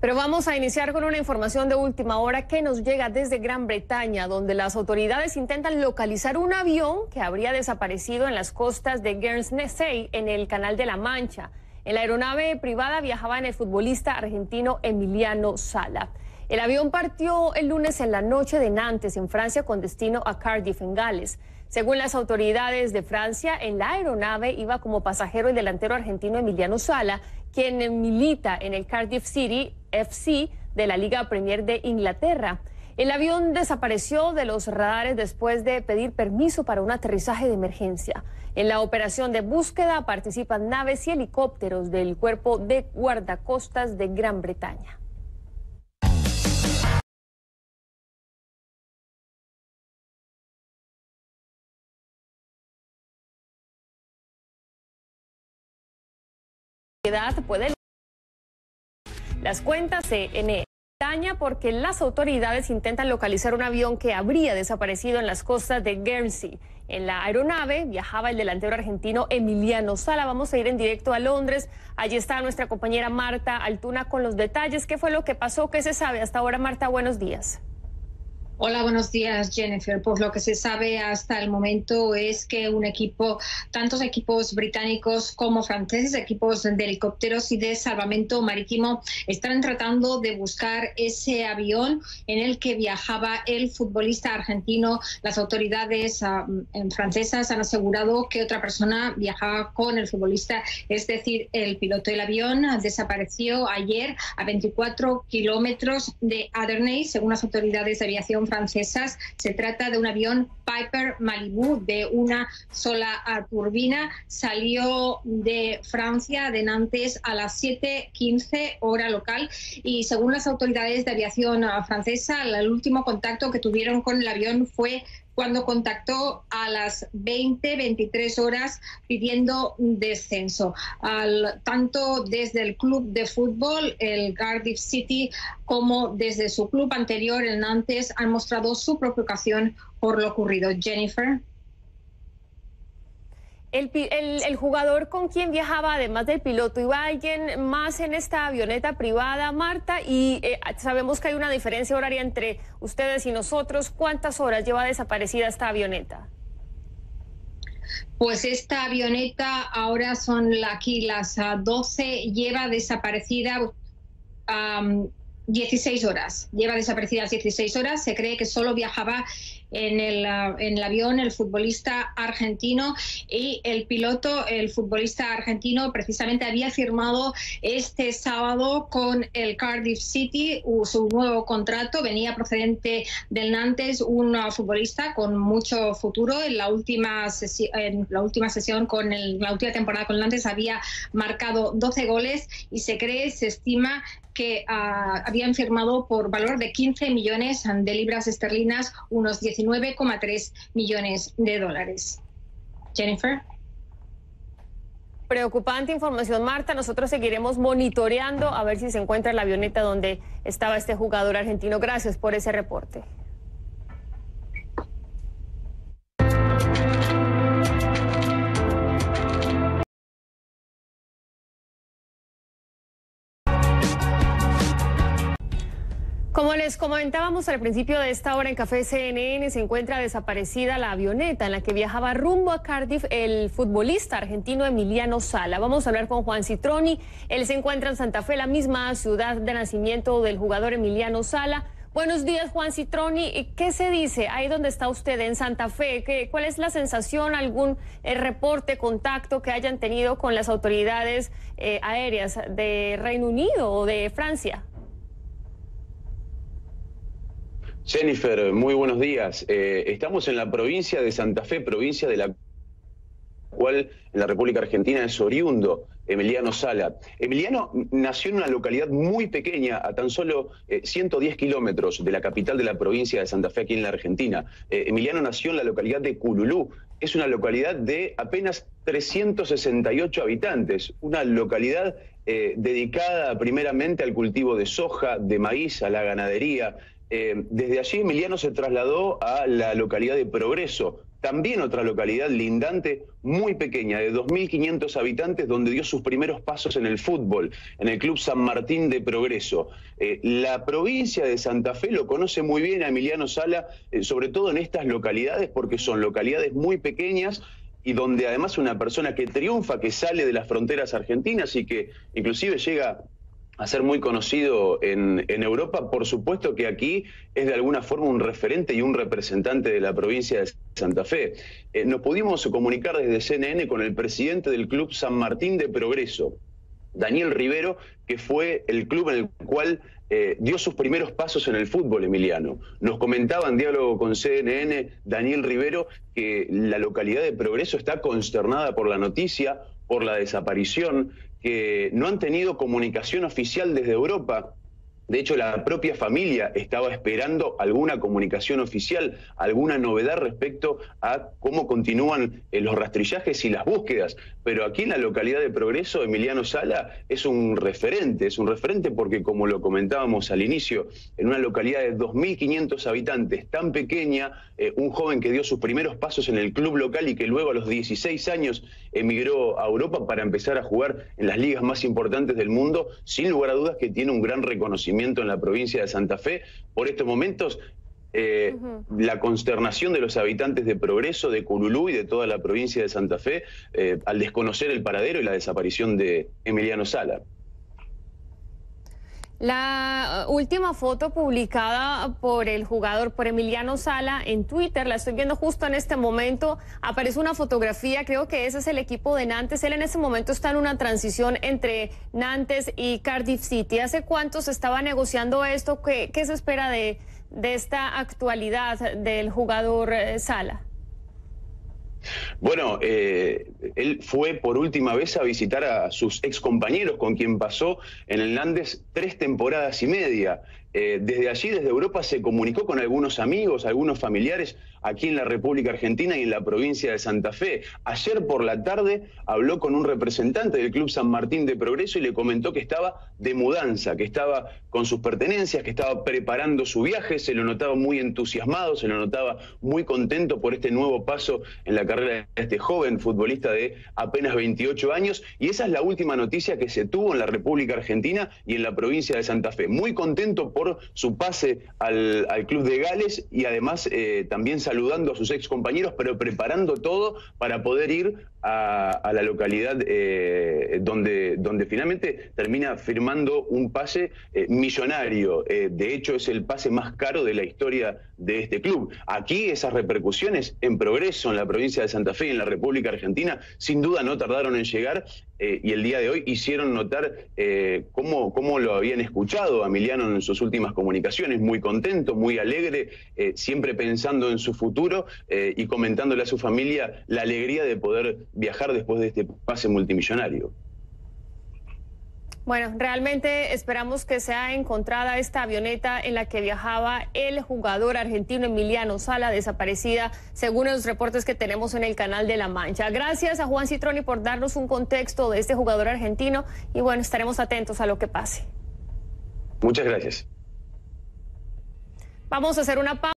Pero vamos a iniciar con una información de última hora que nos llega desde Gran Bretaña, donde las autoridades intentan localizar un avión que habría desaparecido en las costas de Guernsey, en el Canal de la Mancha. En la aeronave privada viajaba el futbolista argentino Emiliano Sala. El avión partió el lunes en la noche de Nantes, en Francia, con destino a Cardiff, en Gales. Según las autoridades de Francia, en la aeronave iba como pasajero el delantero argentino Emiliano Sala, quien milita en el Cardiff City FC de la Liga Premier de Inglaterra. El avión desapareció de los radares después de pedir permiso para un aterrizaje de emergencia. En la operación de búsqueda participan naves y helicópteros del Cuerpo de Guardacostas de Gran Bretaña. puede las cuentas en Bretaña porque las autoridades intentan localizar un avión que habría desaparecido en las costas de Guernsey. En la aeronave viajaba el delantero argentino Emiliano Sala. Vamos a ir en directo a Londres. Allí está nuestra compañera Marta Altuna con los detalles. ¿Qué fue lo que pasó? ¿Qué se sabe hasta ahora, Marta? Buenos días. Hola, buenos días, Jennifer. Pues lo que se sabe hasta el momento es que un equipo, tantos equipos británicos como franceses, equipos de helicópteros y de salvamento marítimo, están tratando de buscar ese avión en el que viajaba el futbolista argentino. Las autoridades ah, francesas han asegurado que otra persona viajaba con el futbolista, es decir, el piloto del avión desapareció ayer a 24 kilómetros de Aderney, según las autoridades de aviación francesas. Se trata de un avión Piper Malibu de una sola turbina. Salió de Francia, de Nantes, a las 7.15 hora local y según las autoridades de aviación francesa, el último contacto que tuvieron con el avión fue cuando contactó a las 20, 23 horas pidiendo descenso. Al, tanto desde el club de fútbol, el Cardiff City, como desde su club anterior, el Nantes, han mostrado su preocupación por lo ocurrido. Jennifer. El, jugador con quien viajaba, además del piloto, iba alguien más en esta avioneta privada, Marta, y eh, sabemos que hay una diferencia horaria entre ustedes y nosotros. ¿Cuántas horas lleva desaparecida esta avioneta? Pues esta avioneta ahora son aquí las 12, ah, lleva desaparecida 16 horas. Lleva desaparecida 16 horas. Se cree que solo viajaba en el, ah, en el avión el futbolista argentino y el piloto, el futbolista argentino, precisamente había firmado este sábado con el Cardiff City su nuevo contrato. Venía procedente del Nantes, un futbolista con mucho futuro. En la última, en la última sesión, con la última temporada con el Nantes, había marcado 12 goles y se cree, se estima que ah, habían firmado por valor de 15 millones de libras esterlinas, unos 19,3 millones de dólares. Jennifer. Preocupante información, Marta. Nosotros seguiremos monitoreando a ver si se encuentra la avioneta donde estaba este jugador argentino. Gracias por ese reporte. Como les comentábamos al principio de esta hora en Café CNN, se encuentra desaparecida la avioneta en la que viajaba rumbo a Cardiff el futbolista argentino Emiliano Sala. Vamos a hablar con Juan Citroni. Él se encuentra en Santa Fe, la misma ciudad de nacimiento del jugador Emiliano Sala. Buenos días, Juan Citroni. ¿Qué se dice ahí donde está usted en Santa Fe? ¿Qué, ¿Cuál es la sensación, algún eh, reporte, contacto que hayan tenido con las autoridades eh, aéreas de Reino Unido o de Francia? Jennifer, muy buenos días. Eh, estamos en la provincia de Santa Fe, provincia de la cual en la República Argentina es oriundo, Emiliano Sala. Emiliano nació en una localidad muy pequeña, a tan solo 110 eh, kilómetros de la capital de la provincia de Santa Fe, aquí en la Argentina. Eh, Emiliano nació en la localidad de Cululú. Es una localidad de apenas 368 habitantes, una localidad dedicada primeramente al cultivo de soja, de maíz, a la ganadería. Eh, desde allí Emiliano se trasladó a la localidad de Progreso, también otra localidad lindante, muy pequeña, de 2.500 habitantes, donde dio sus primeros pasos en el fútbol, en el Club San Martín de Progreso. Eh, la provincia de Santa Fe lo conoce muy bien a Emiliano Sala, eh, sobre todo en estas localidades, porque son localidades muy pequeñas y donde además una persona que triunfa, que sale de las fronteras argentinas y que inclusive llega a ser muy conocido en, Europa, por supuesto que aquí es de alguna forma un referente y un representante de la provincia de Santa Fe. Eh, nos pudimos comunicar desde CNN con el presidente del Club San Martín de Progreso, Daniel Rivero, que fue el club en el cual eh, dio sus primeros pasos en el fútbol, Emiliano. Nos comentaba en diálogo con CNN Daniel Rivero que la localidad de Progreso está consternada por la noticia, por la desaparición, que no han tenido comunicación oficial desde Europa de hecho, la propia familia estaba esperando alguna comunicación oficial, alguna novedad respecto a cómo continúan eh, los rastrillajes y las búsquedas. Pero aquí en la localidad de Progreso, Emiliano Sala es un referente, es un referente porque, como lo comentábamos al inicio, en una localidad de 2.500 habitantes, tan pequeña, eh, un joven que dio sus primeros pasos en el club local y que luego a los 16 años emigró a Europa para empezar a jugar en las ligas más importantes del mundo, sin lugar a dudas que tiene un gran reconocimiento en la provincia de Santa Fe. Por estos momentos, eh, la consternación de los habitantes de Progreso, de Curulú y de toda la provincia de Santa Fe eh, al desconocer el paradero y la desaparición de Emiliano Sala. La última foto publicada por el jugador, por Emiliano Sala, en Twitter, la estoy viendo justo en este momento, aparece una fotografía, creo que ese es el equipo de Nantes, él en ese momento está en una transición entre Nantes y Cardiff City. ¿Hace cuánto se estaba negociando esto? ¿Qué, se espera de, de esta actualidad del jugador eh, Sala? Bueno, eh, él fue por última vez a visitar a sus ex compañeros con quien pasó en el Nandes tres temporadas y media. Eh, desde allí, desde Europa, se comunicó con algunos amigos, algunos familiares aquí en la República Argentina y en la provincia de Santa Fe. Ayer por la tarde habló con un representante del Club San Martín de Progreso y le comentó que estaba de mudanza, que estaba con sus pertenencias, que estaba preparando su viaje, se lo notaba muy entusiasmado, se lo notaba muy contento por este nuevo paso en la carrera de este joven futbolista de apenas 28 años. Y esa es la última noticia que se tuvo en la República Argentina y en la provincia de Santa Fe. Muy contento por su pase al, Club de Gales y además eh, también saludando a sus ex compañeros, pero preparando todo para poder ir a, la localidad eh, donde, donde finalmente termina firmando un pase eh, millonario. Eh, de hecho, es el pase más caro de la historia de este club. Aquí esas repercusiones en progreso en la provincia de Santa Fe y en la República Argentina, sin duda no tardaron en llegar y el día de hoy hicieron notar cómo, cómo, lo habían escuchado a Emiliano en sus últimas comunicaciones, muy contento, muy alegre, siempre pensando en su futuro y comentándole a su familia la alegría de poder viajar después de este pase multimillonario. Bueno, realmente esperamos que sea encontrada esta avioneta en la que viajaba el jugador argentino Emiliano Sala, desaparecida, según los reportes que tenemos en el canal de La Mancha. Gracias a Juan Citroni por darnos un contexto de este jugador argentino y bueno, estaremos atentos a lo que pase. Muchas gracias. Vamos a hacer una pausa.